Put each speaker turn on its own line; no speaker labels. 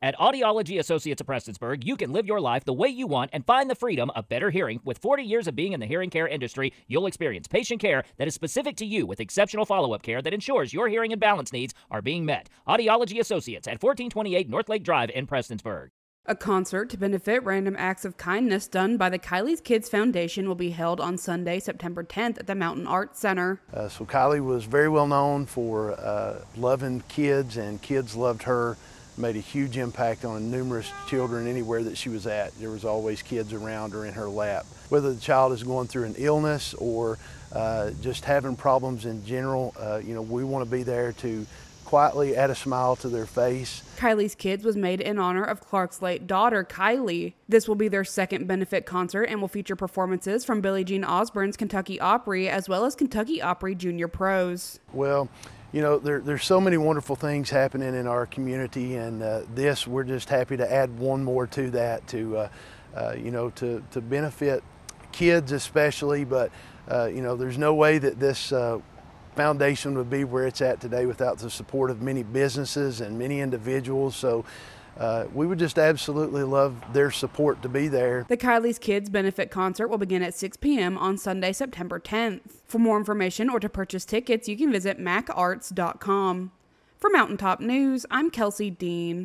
At Audiology Associates of Prestonsburg, you can live your life the way you want and find the freedom of better hearing. With 40 years of being in the hearing care industry, you'll experience patient care that is specific to you with exceptional follow up care that ensures your hearing and balance needs are being met. Audiology Associates at 1428 North Lake Drive in Prestonsburg.
A concert to benefit random acts of kindness done by the Kylie's Kids Foundation will be held on Sunday, September 10th at the Mountain Arts Center.
Uh, so Kylie was very well known for uh, loving kids, and kids loved her made a huge impact on numerous children anywhere that she was at. There was always kids around her in her lap. Whether the child is going through an illness or uh, just having problems in general, uh, you know, we want to be there to quietly add a smile to their face.
Kylie's Kids was made in honor of Clark's late daughter, Kylie. This will be their second benefit concert and will feature performances from Billie Jean Osborne's Kentucky Opry as well as Kentucky Opry Junior Pros.
Well, you know, there, there's so many wonderful things happening in our community, and uh, this, we're just happy to add one more to that to, uh, uh, you know, to, to benefit kids especially, but, uh, you know, there's no way that this uh, foundation would be where it's at today without the support of many businesses and many individuals. So uh, we would just absolutely love their support to be there.
The Kylie's Kids benefit concert will begin at 6 p.m. on Sunday, September 10th. For more information or to purchase tickets, you can visit macarts.com. For Mountaintop News, I'm Kelsey Dean.